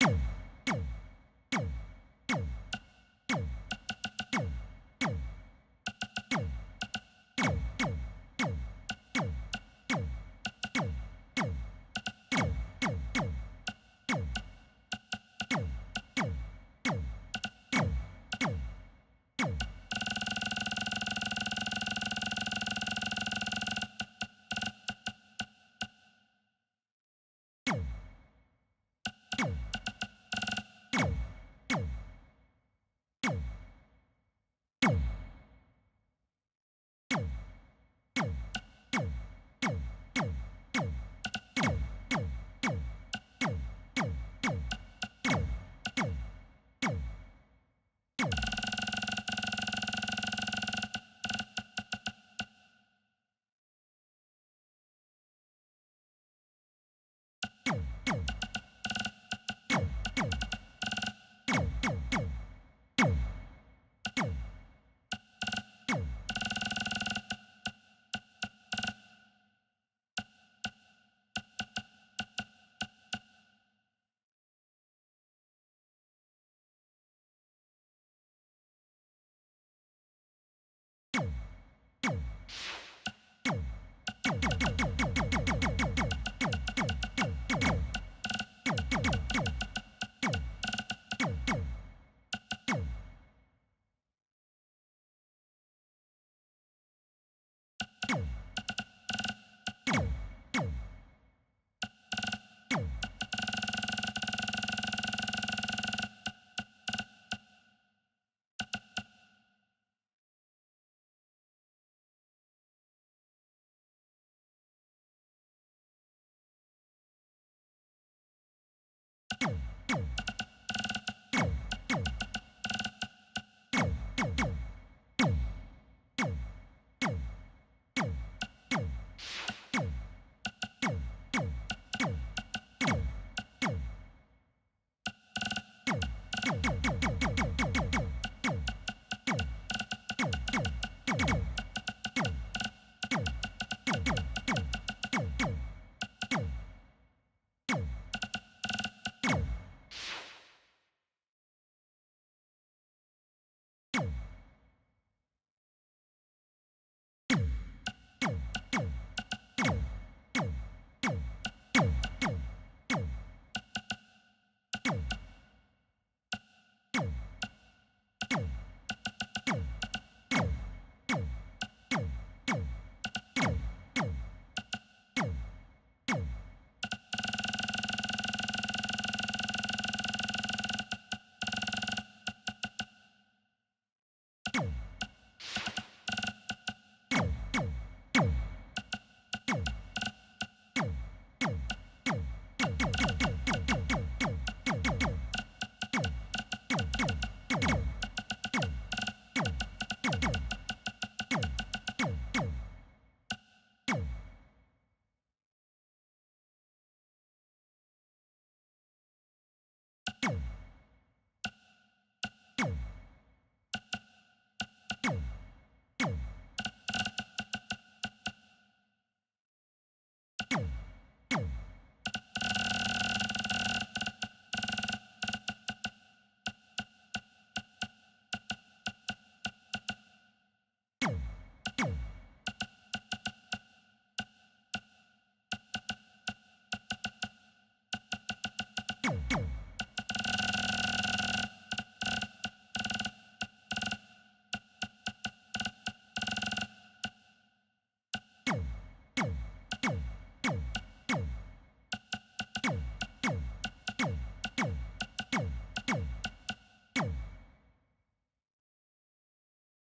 you